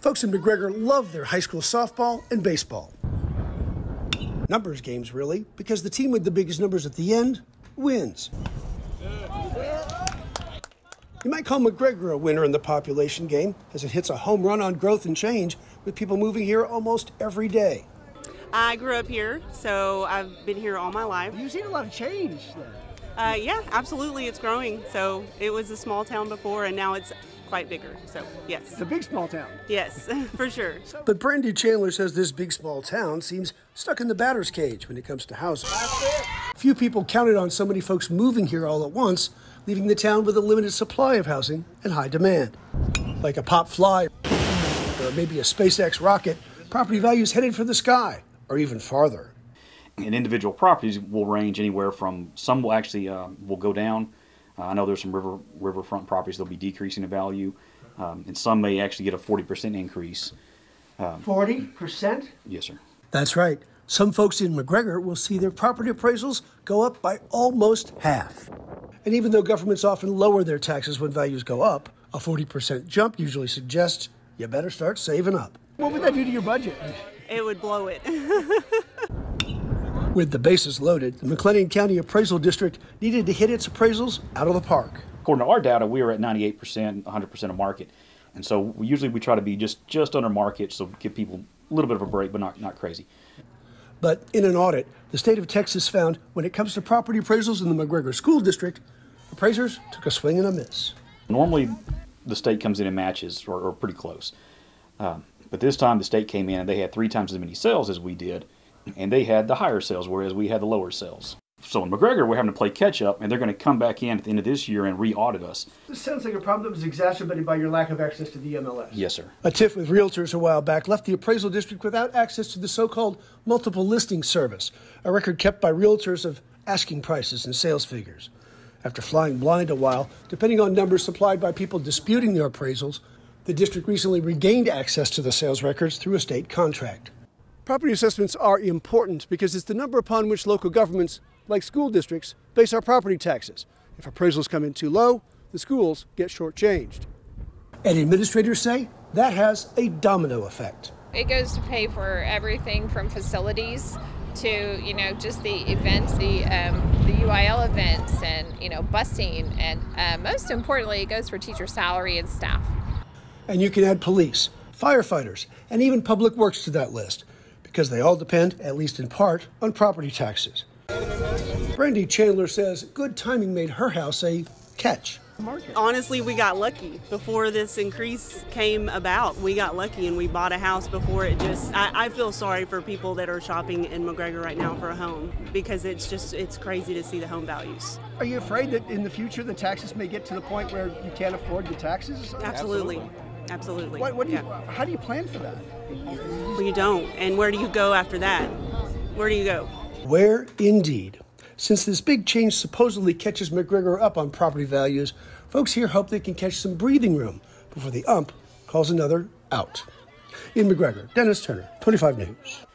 Folks in McGregor love their high school softball and baseball. Numbers games, really, because the team with the biggest numbers at the end wins. You might call McGregor a winner in the population game, as it hits a home run on growth and change, with people moving here almost every day. I grew up here, so I've been here all my life. You've seen a lot of change there. Uh, yeah, absolutely, it's growing. So it was a small town before, and now it's quite bigger. So yes, It's a big small town. yes, for sure. But Brandy Chandler says this big small town seems stuck in the batter's cage when it comes to housing. Few people counted on so many folks moving here all at once, leaving the town with a limited supply of housing and high demand. Like a pop fly or maybe a SpaceX rocket, property values headed for the sky or even farther. and individual properties will range anywhere from some will actually uh, will go down. Uh, I know there's some river riverfront properties that'll be decreasing in value, um, and some may actually get a 40% increase. 40%? Yes, sir. That's right. Some folks in McGregor will see their property appraisals go up by almost half. And even though governments often lower their taxes when values go up, a 40% jump usually suggests you better start saving up. What would that do to your budget? It would blow it. With the bases loaded, the McLennan County Appraisal District needed to hit its appraisals out of the park. According to our data, we are at 98%, 100% of market, and so we, usually we try to be just just under market, so give people a little bit of a break, but not not crazy. But in an audit, the state of Texas found when it comes to property appraisals in the McGregor School District, appraisers took a swing and a miss. Normally, the state comes in and matches, or, or pretty close. Um, but this time, the state came in and they had three times as many sales as we did, and they had the higher sales, whereas we had the lower sales. So in McGregor, we're having to play catch up, and they're going to come back in at the end of this year and re-audit us. This sounds like a problem that was exacerbated by your lack of access to the MLS. Yes, sir. A tiff with realtors a while back left the appraisal district without access to the so called multiple listing service, a record kept by realtors of asking prices and sales figures. After flying blind a while, depending on numbers supplied by people disputing their appraisals, the district recently regained access to the sales records through a state contract. Property assessments are important because it's the number upon which local governments, like school districts, base our property taxes. If appraisals come in too low, the schools get shortchanged. And administrators say that has a domino effect. It goes to pay for everything from facilities to you know just the events, the um, the UIL events, and you know busing, and uh, most importantly, it goes for teacher salary and staff. And you can add police, firefighters, and even public works to that list because they all depend, at least in part, on property taxes. Brandy Chandler says good timing made her house a catch. Honestly, we got lucky before this increase came about. We got lucky and we bought a house before it just. I, I feel sorry for people that are shopping in McGregor right now for a home because it's just it's crazy to see the home values. Are you afraid that in the future the taxes may get to the point where you can't afford the taxes? Absolutely, absolutely. What, what do you, How do you plan for that? Well, you don't. And where do you go after that? Where do you go? Where indeed. Since this big change supposedly catches McGregor up on property values, folks here hope they can catch some breathing room before the ump calls another out. In McGregor, Dennis Turner, 25 News.